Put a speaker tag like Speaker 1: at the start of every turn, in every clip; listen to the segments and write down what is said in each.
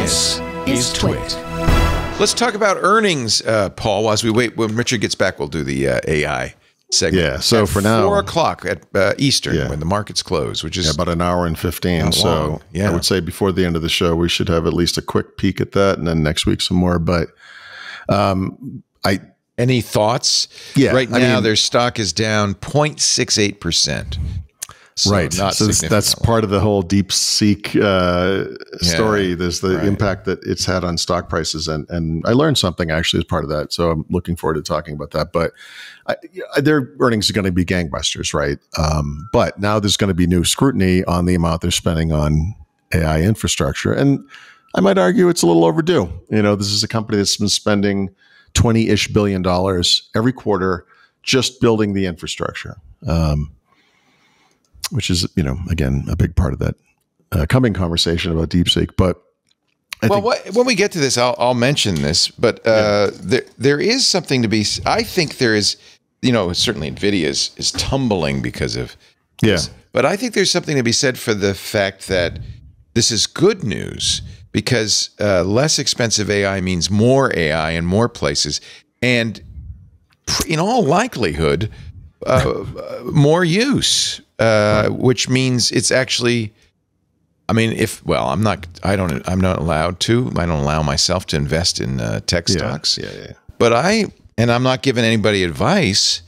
Speaker 1: This is Twit.
Speaker 2: Let's talk about earnings, uh, Paul. As we wait, when Richard gets back, we'll do the uh, AI segment.
Speaker 3: Yeah, so
Speaker 2: At
Speaker 3: for now-
Speaker 2: four o'clock at uh, Eastern,
Speaker 3: Yeah.
Speaker 2: when the markets close, which is
Speaker 3: Yeah, about an hour and 15. So
Speaker 2: yeah.
Speaker 3: I would say before the end of the show, we should have at least a quick peek at that and then next week some more. But um, I,
Speaker 2: any thoughts?
Speaker 3: Yeah,
Speaker 2: right
Speaker 3: I
Speaker 2: now
Speaker 3: mean-
Speaker 2: their stock is down 0.68 percent.
Speaker 3: Right.
Speaker 2: not
Speaker 3: so that's, that's part of the whole deep seek uh, story. There's the
Speaker 2: right.
Speaker 3: impact that it's had on stock prices. And, and I learned something actually as part of that. So I'm looking forward to talking about that. But I, yeah, their earnings are going to be gangbusters, right? Um, but now there's going to be new scrutiny on the amount they're spending on AI infrastructure. And I might argue it's a little overdue. You know, this is a company that's been spending 20 ish billion dollars every quarter just building the infrastructure. Um, which is, you know, again, a big part of that uh, coming conversation about DeepSeek. But I
Speaker 2: well,
Speaker 3: think,
Speaker 2: what, when we get to this, I'll, I'll mention this, but uh, there there is something to be. I think there is, you know, certainly Nvidia is, is tumbling because of
Speaker 3: yeah,
Speaker 2: But I think there's something to be said for the fact that this is good news because uh, less expensive AI means more AI in more places, and in all likelihood, uh, more use, uh, which means it's actually. I mean, if well, I'm not. I don't. I'm not allowed to. I don't allow myself to invest in uh, tech
Speaker 3: yeah,
Speaker 2: stocks.
Speaker 3: yeah, yeah.
Speaker 2: But I, and I'm not giving anybody advice,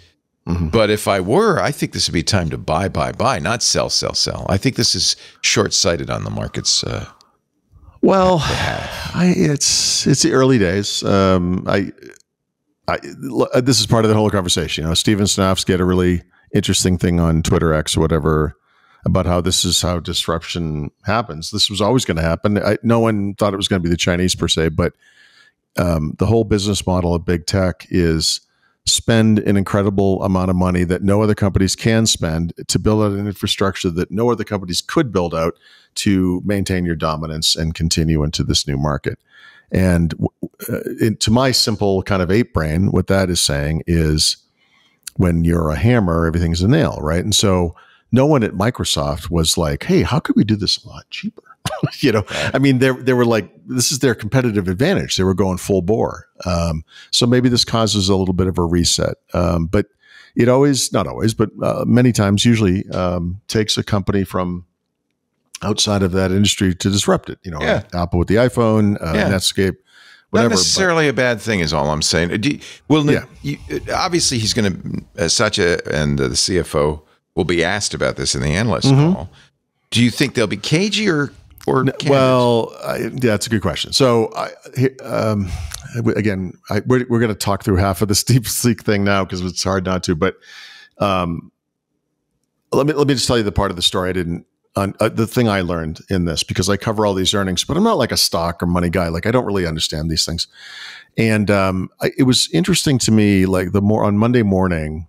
Speaker 3: Mm-hmm.
Speaker 2: but if I were, I think this would be time to buy, buy, buy, not sell, sell, sell. I think this is short sighted on the markets. Uh,
Speaker 3: Well, I, it's it's the early days. Um, I, I uh, this is part of the whole conversation. You know, Steven Sinofsky had a really interesting thing on Twitter X or whatever about how this is how disruption happens. This was always going to happen. I, no one thought it was going to be the Chinese per se, but um, the whole business model of big tech is spend an incredible amount of money that no other companies can spend to build out an infrastructure that no other companies could build out to maintain your dominance and continue into this new market. And uh, to my simple kind of ape brain, what that is saying is when you're a hammer, everything's a nail, right? And so no one at Microsoft was like, hey, how could we do this a lot cheaper? you know, I mean, they they were like, this is their competitive advantage. They were going full bore. Um, so maybe this causes a little bit of a reset. Um, but it always, not always, but uh, many times, usually um, takes a company from outside of that industry to disrupt it. You know,
Speaker 2: Yeah.
Speaker 3: Apple with the iPhone, uh,
Speaker 2: Yeah.
Speaker 3: Netscape,
Speaker 2: not
Speaker 3: whatever. but-
Speaker 2: necessarily a bad thing, is all I'm saying. You, well,
Speaker 3: Yeah.
Speaker 2: you, obviously he's going to, uh, Satya and uh, the CFO will be asked about this in the analyst
Speaker 3: Mm-hmm.
Speaker 2: call. Do you think they'll be cagey or, or candid?
Speaker 3: Well, I, yeah, that's a good question. So, I, um, again, I, we're, we're going to talk through half of the steep sleek thing now because it's hard not to. But um, let me let me just tell you the part of the story I didn't. On, uh, the thing I learned in this because I cover all these earnings, but I'm not like a stock or money guy. Like I don't really understand these things. And um, I, it was interesting to me, like the more on Monday morning,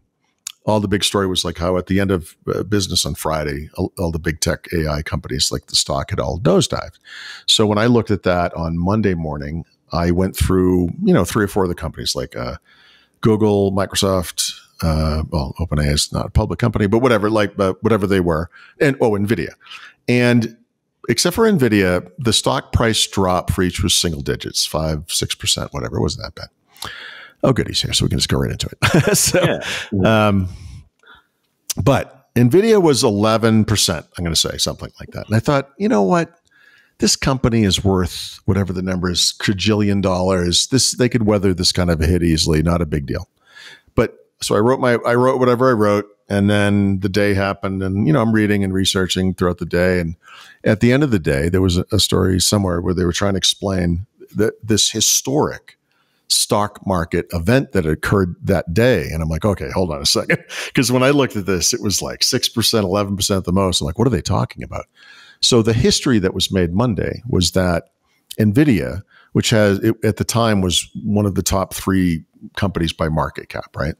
Speaker 3: all the big story was like how at the end of uh, business on Friday, all, all the big tech AI companies, like the stock had all nosedived. So when I looked at that on Monday morning, I went through, you know, three or four of the companies like uh, Google, Microsoft, uh, well, OpenAI is not a public company, but whatever, like uh, whatever they were, and oh, Nvidia, and except for Nvidia, the stock price drop for each was single digits, five, six percent, whatever. It wasn't that bad. Oh, goodies here, so we can just go right into it. so, um, but Nvidia was eleven percent. I'm going to say something like that, and I thought, you know what? This company is worth whatever the number is, quadrillion dollars. This they could weather this kind of a hit easily, not a big deal. But so I wrote my I wrote whatever I wrote, and then the day happened, and you know I'm reading and researching throughout the day, and at the end of the day, there was a, a story somewhere where they were trying to explain that this historic stock market event that occurred that day. And I'm like, okay, hold on a second. Because when I looked at this, it was like 6%, 11% at the most. I'm like, what are they talking about? So the history that was made Monday was that NVIDIA, which has it, at the time was one of the top three companies by market cap, right?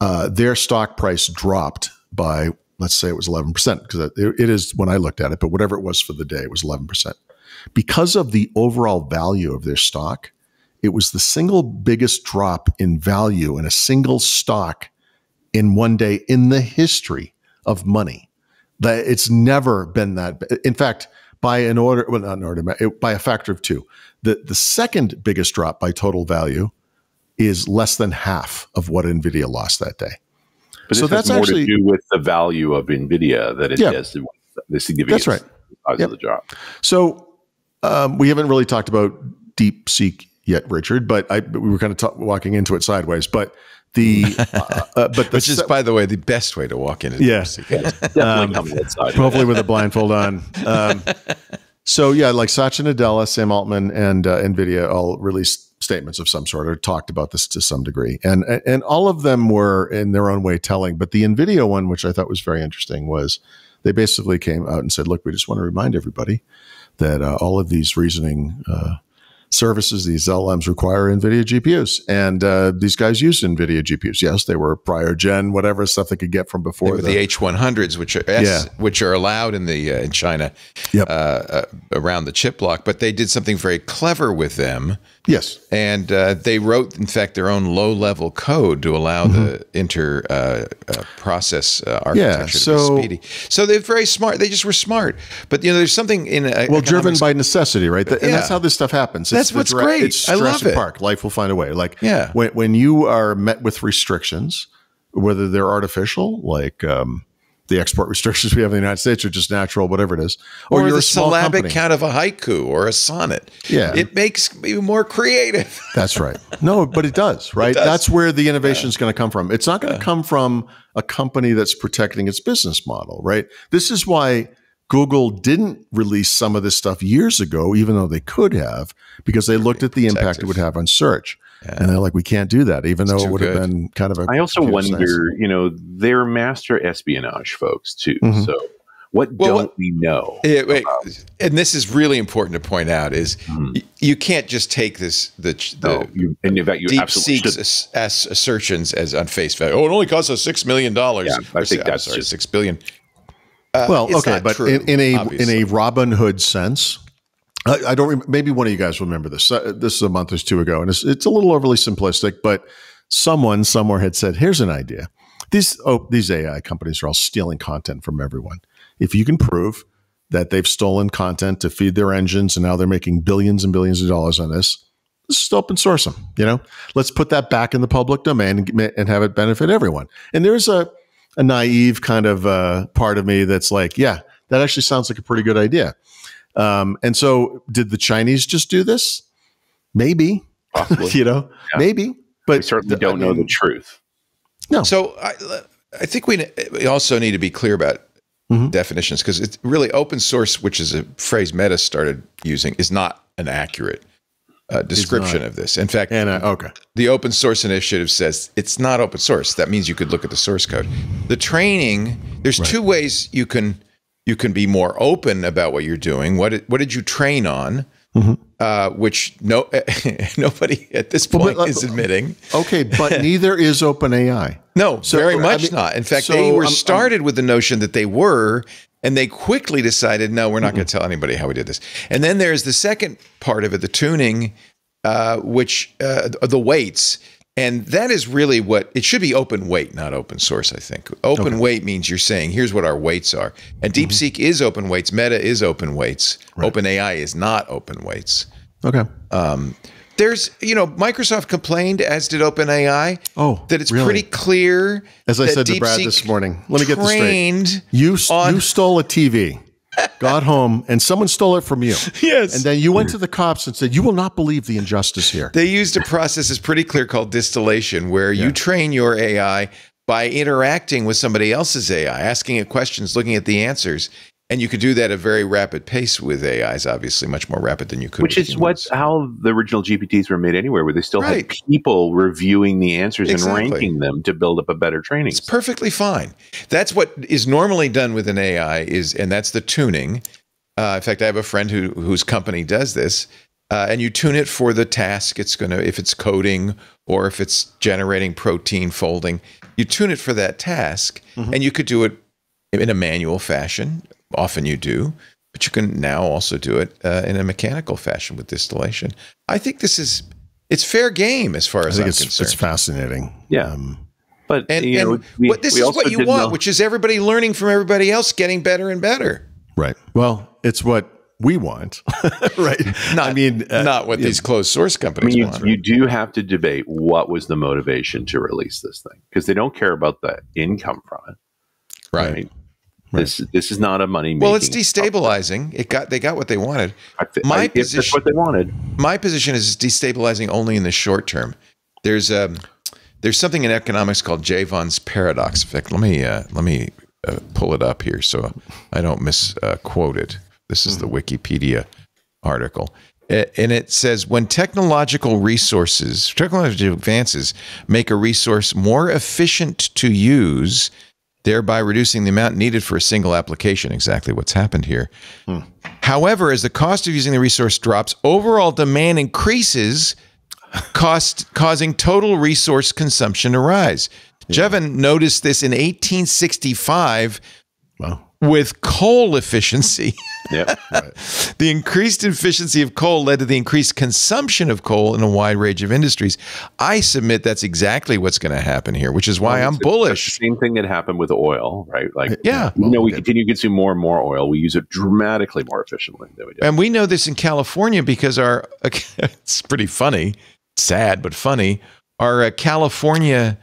Speaker 3: Uh, their stock price dropped by, let's say it was 11%, because it, it is when I looked at it, but whatever it was for the day, it was 11%. Because of the overall value of their stock, it was the single biggest drop in value in a single stock in one day in the history of money. That it's never been that. In fact, by an order, well, not an order, by a factor of two. The the second biggest drop by total value is less than half of what Nvidia lost that day.
Speaker 1: But so that's more actually, to do with the value of Nvidia that it yeah, does the significance.
Speaker 3: That's right.
Speaker 1: Yep. Of the drop.
Speaker 3: So um, we haven't really talked about DeepSeek yet, Richard, but I, we were kind of talk, walking into it sideways. But the uh, uh, but
Speaker 2: the which is, se- by the way, the best way to walk into
Speaker 3: yeah, definitely um, hopefully with a blindfold on. Um, so yeah, like Satya Nadella, Sam Altman, and uh, Nvidia all released statements of some sort or talked about this to some degree, and and all of them were in their own way telling. But the Nvidia one, which I thought was very interesting, was they basically came out and said, "Look, we just want to remind everybody that uh, all of these reasoning uh, services, these LLMs require NVIDIA GPUs, and uh, these guys used NVIDIA GPUs. Yes, they were prior gen, whatever stuff they could get from before
Speaker 2: the, the H100s, which are S, yeah. which are allowed in the uh, in China yep. Uh, uh, around the chip block. But they did something very clever with them.
Speaker 3: Yes,
Speaker 2: and uh, they wrote, in fact, their own low level code to allow mm-hmm. the inter process architecture yeah, so, to be speedy. So they're very smart. They just were smart. But you know, there's something in
Speaker 3: well, driven by necessity, right? And yeah. that's how this stuff happens.
Speaker 2: It's that's what's great.
Speaker 3: It's
Speaker 2: I love it.
Speaker 3: Park. Life will find a way. Like yeah. when when you are met with restrictions, whether they're artificial, like um, the export restrictions we have in the United States are just natural, whatever it is,
Speaker 2: or, or the syllabic company. count of a haiku or a sonnet.
Speaker 3: Yeah,
Speaker 2: it makes me more creative.
Speaker 3: That's right. No, but it does, right? It does. That's where the innovation is yeah. going to come from. It's not going to yeah. come from a company that's protecting its business model, right? This is why Google didn't release some of this stuff years ago, even though they could have, because they looked at the impact it would have on search. Yeah. And they're like, we can't do that, even it's though it would good. have been kind of a.
Speaker 1: I also wonder, nice. you know, they're master espionage folks too. Mm-hmm. So what well, don't what, we know?
Speaker 2: Yeah, wait, and this is really important to point out: is mm-hmm. y- you can't just take this the, the
Speaker 1: no, you, and in fact, you
Speaker 2: DeepSeek's ass, assertions as on face value. Oh, it only costs us six million dollars.
Speaker 1: Yeah, I think that's
Speaker 2: sorry,
Speaker 1: just
Speaker 2: six billion.
Speaker 3: Uh, well, okay, but true, in, in, a obviously. in a Robin Hood sense, I, I don't. Rem- maybe one of you guys will remember this. Uh, this is a month or two ago, and it's it's a little overly simplistic, but someone somewhere had said, "Here's an idea. These oh, these AI companies are all stealing content from everyone. If you can prove that they've stolen content to feed their engines, and now they're making billions and billions of dollars on this." Let's just open source them. You know, let's put that back in the public domain and have it benefit everyone. And there's a a naive kind of uh, part of me that's like, yeah, that actually sounds like a pretty good idea. Um, and so, did the Chinese just do this? Maybe, you know, yeah. maybe, but
Speaker 1: we certainly don't I mean, know the truth.
Speaker 2: No. So I, I think we, we also need to be clear about mm-hmm. definitions because it's really open source, which is a phrase Meta started using, is not an accurate uh, description of this. In fact,
Speaker 3: and, uh, okay.
Speaker 2: the open source initiative says it's not open source. That means you could look at the source code. The training, there's right. two ways you can you can be more open about what you're doing. What what did you train on? Mm-hmm. Uh, which no nobody at this point but, is admitting.
Speaker 3: Okay, but neither is OpenAI.
Speaker 2: No, so, very much I mean, not. In fact, so they were I'm, started I'm, with the notion that they were, and they quickly decided, no, we're not mm-hmm. going to tell anybody how we did this. And then there's the second part of it, the tuning, uh, which uh, the weights. And that is really what it should be open weight, not open source, I think. Open okay. weight means you're saying, here's what our weights are. And mm-hmm. DeepSeek mm-hmm. is open weights, Meta is open weights, right. OpenAI is not open weights.
Speaker 3: Okay.
Speaker 2: Um, there's, you know, Microsoft complained, as did OpenAI,
Speaker 3: oh,
Speaker 2: that it's
Speaker 3: really?
Speaker 2: pretty clear.
Speaker 3: As I said to Brad this morning, let me get this straight. You, you stole a TV, got home, and someone stole it from you.
Speaker 2: Yes.
Speaker 3: And then you went to the cops and said, You will not believe the injustice here.
Speaker 2: They used a process that's pretty clear called distillation, where yeah. you train your AI by interacting with somebody else's AI, asking it questions, looking at the answers, and you could do that at a very rapid pace with AIs, obviously much more rapid than you could.
Speaker 1: Which is what how the original GPTs were made anywhere, where they still right. had people reviewing the answers exactly. and ranking them to build up a better training.
Speaker 2: It's perfectly fine. That's what is normally done with an AI is, and that's the tuning. Uh, in fact, I have a friend who whose company does this, uh, and you tune it for the task it's going to, if it's coding or if it's generating protein folding, you tune it for that task, mm-hmm. and you could do it in a manual fashion often you do, but you can now also do it uh, in a mechanical fashion with distillation. I think this is it's fair game as far as I think I'm
Speaker 3: it's,
Speaker 2: concerned.
Speaker 3: It's fascinating.
Speaker 1: Yeah. Um, but
Speaker 2: and, you know, we, but this is what you want, know. which is everybody learning from everybody else, getting better and better.
Speaker 3: Right. Well, it's what we want, right?
Speaker 2: Not, I mean, uh, not what these closed source companies I mean,
Speaker 1: you,
Speaker 2: want.
Speaker 1: You do have to debate what was the motivation to release this thing because they don't care about the income from it,
Speaker 2: right? right?
Speaker 1: Right. This this is not a money.
Speaker 2: Well, it's destabilizing. It got they got what they wanted.
Speaker 1: my I, position, that's what they wanted.
Speaker 2: My position is destabilizing only in the short term. There's um there's something in economics called Jevons paradox. In fact, let me uh, let me uh, pull it up here so I don't misquote uh, it. This is the hmm. Wikipedia article. And it says when technological resources, technological advances make a resource more efficient to use, thereby reducing the amount needed for a single application. Exactly what's happened here. Hmm. However, as the cost of using the resource drops, overall demand increases, cost causing total resource consumption to rise. Yeah. Jevon noticed this in 1865 wow. With coal efficiency.
Speaker 1: Yep.
Speaker 2: Right. the increased efficiency of coal led to the increased consumption of coal in a wide range of industries. I submit that's exactly what's going to happen here, which is why well, I'm bullish.
Speaker 1: same thing that happened with oil, right? Like,
Speaker 2: yeah,
Speaker 1: well, you know, we continue to consume more and more oil. We use it dramatically more efficiently than we do.
Speaker 2: And we know this in California because our, it's pretty funny, sad, but funny. Our uh, California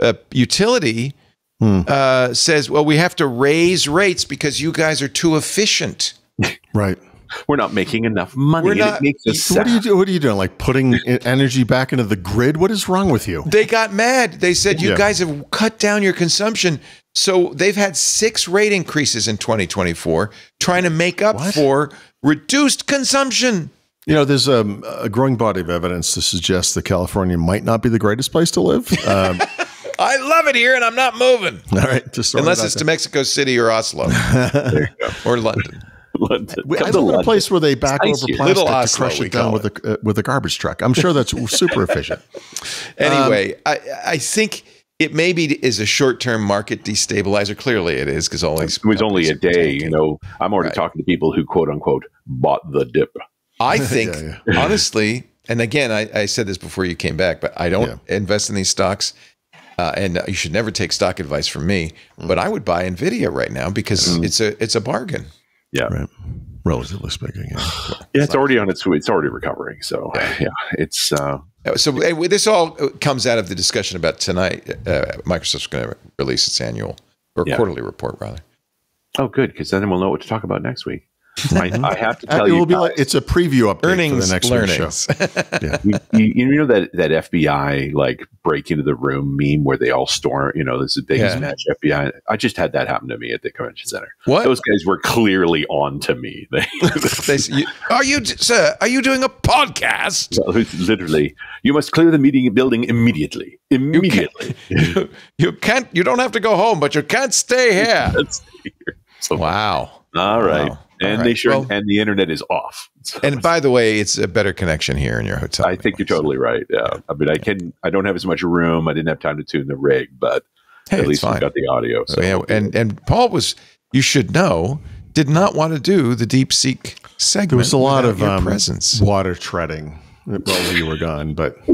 Speaker 2: uh, utility hmm. uh, says, well, we have to raise rates because you guys are too efficient.
Speaker 3: Right.
Speaker 1: We're not making enough money.
Speaker 3: We're not, what, are you do, what are you doing? Like putting energy back into the grid? What is wrong with you?
Speaker 2: They got mad. They said, you yeah. guys have cut down your consumption. So they've had six rate increases in 2024, trying to make up what? for reduced consumption.
Speaker 3: You know, there's um, a growing body of evidence to suggest that California might not be the greatest place to live. Um,
Speaker 2: I love it here, and I'm not moving.
Speaker 3: All right, just
Speaker 2: unless it it's there. to Mexico City or Oslo or London.
Speaker 3: London. I live in a place where they back over plastic Little to Oslo, crush it down with a uh, with a garbage truck. I'm sure that's super efficient.
Speaker 2: Anyway, um, I I think it maybe is a short term market destabilizer. Clearly, it is because all these
Speaker 1: it was only a day. You know, I'm already right. talking to people who quote unquote bought the dip.
Speaker 2: I think yeah, yeah. honestly, and again, I, I, said this before you came back, but I don't yeah. invest in these stocks. Uh, and you should never take stock advice from me, mm. but I would buy Nvidia right now because mm. it's a it's a bargain.
Speaker 1: Yeah. Right.
Speaker 3: Relatively speaking. Yeah.
Speaker 1: yeah it's already on its. It's already recovering. So, yeah, yeah it's. Uh,
Speaker 2: so this all comes out of the discussion about tonight. Uh, Microsoft's going to release its annual or yeah. quarterly report, rather.
Speaker 1: Oh, good, because then we'll know what to talk about next week. I, I, have to tell it
Speaker 3: you,
Speaker 1: will
Speaker 3: be like it's a preview update earnings, for the next learnings.
Speaker 1: show. yeah. you, you, know that that FBI like break into the room meme where they all storm. You know, this is biggest yeah. match FBI. I just had that happen to me at the convention center.
Speaker 2: What
Speaker 1: those guys were clearly on to me. They,
Speaker 2: they you, are you, sir? Are you doing a podcast?
Speaker 1: Well, literally, you must clear the meeting building immediately. Immediately.
Speaker 2: You can't, you, can't. You don't have to go home, but you can't stay here. stay here. So, wow.
Speaker 1: All right. Wow and right. they sure well, and the internet is off.
Speaker 2: So and by the way, it's a better connection here in your hotel.
Speaker 1: I think you're totally right. Yeah, I mean, I can. I don't have as much room. I didn't have time to tune the rig, but hey, at least we got the audio.
Speaker 2: So yeah, and and Paul was. You should know did not want to do the DeepSeek segment.
Speaker 3: There was a lot of um, presence, water treading while you were gone, but.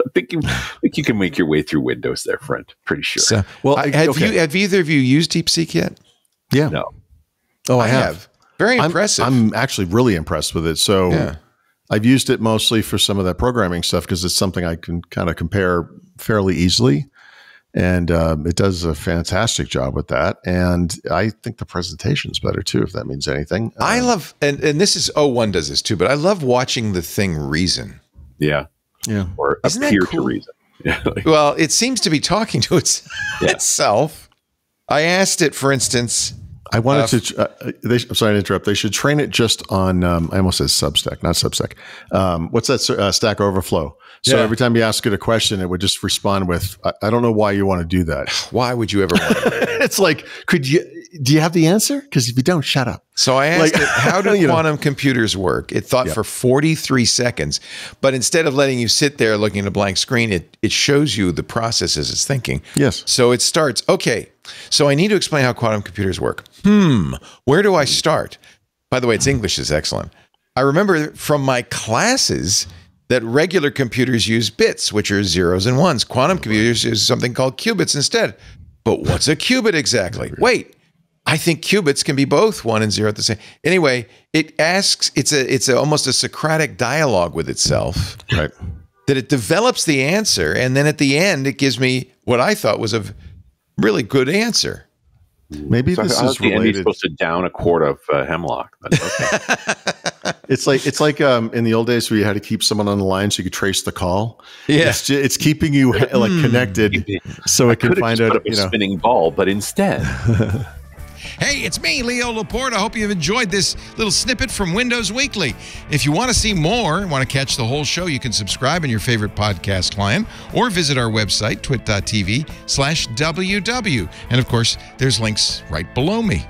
Speaker 1: I think you, I think you can make your way through Windows there, friend. Pretty sure. So,
Speaker 2: well, I, have okay. you have either of you used DeepSeek yet?
Speaker 3: Yeah.
Speaker 1: No.
Speaker 3: Oh, I, I have. have.
Speaker 2: Very impressive.
Speaker 3: I'm, I'm, actually really impressed with it. So yeah. I've used it mostly for some of that programming stuff because it's something I can kind of compare fairly easily. And um, it does a fantastic job with that. And I think the presentation's better too, if that means anything.
Speaker 2: I um, love, and, and this is, oh, one does this too, but I love watching the thing reason.
Speaker 1: Yeah.
Speaker 3: Yeah.
Speaker 1: Or Isn't appear cool? to reason.
Speaker 2: Yeah. well, it seems to be talking to its, yeah. itself. I asked it, for instance,
Speaker 3: I wanted uh, to. Uh, they, I'm sorry to interrupt. They should train it just on. Um, I almost said Substack, not Substack. Um, what's that? Uh, Stack Overflow. So yeah. every time you ask it a question, it would just respond with, I, I don't know why you want to do that.
Speaker 2: Why would you ever?
Speaker 3: it's like, could you? Do you have the answer? Because if you don't, shut up.
Speaker 2: So I asked like, it, how do quantum know. computers work? It thought yep. for 43 seconds, but instead of letting you sit there looking at a blank screen, it it shows you the processes it's thinking.
Speaker 3: Yes.
Speaker 2: So it starts. Okay, so I need to explain how quantum computers work. Hmm, where do I start? By the way, its English is excellent. I remember from my classes that regular computers use bits, which are zeros and ones. Quantum computers use something called qubits instead. But what's a qubit exactly? Wait, I think qubits can be both one and zero at the same. Anyway, it asks. It's a. It's a, almost a Socratic dialogue with itself.
Speaker 3: Right.
Speaker 2: That it develops the answer, and then at the end, it gives me what I thought was a really good answer.
Speaker 3: Maybe
Speaker 1: So
Speaker 3: this
Speaker 1: I, I
Speaker 3: is
Speaker 1: was related.
Speaker 3: related.
Speaker 1: supposed to down a quart of uh, hemlock. But okay.
Speaker 3: It's like it's like um, in the old days where you had to keep someone on the line so you could trace the call.
Speaker 2: Yeah.
Speaker 3: it's, ju- it's keeping you like connected so it can
Speaker 1: Could
Speaker 3: find
Speaker 1: just put
Speaker 3: out.
Speaker 1: a
Speaker 3: You know,
Speaker 1: spinning ball, but instead,
Speaker 2: Hey, it's me, Leo Laporte. I hope you've enjoyed this little snippet from Windows Weekly. If you want to see more and want to catch the whole show, you can subscribe in your favorite podcast client or visit our website, twit.tv slash WW. And of course, there's links right below me.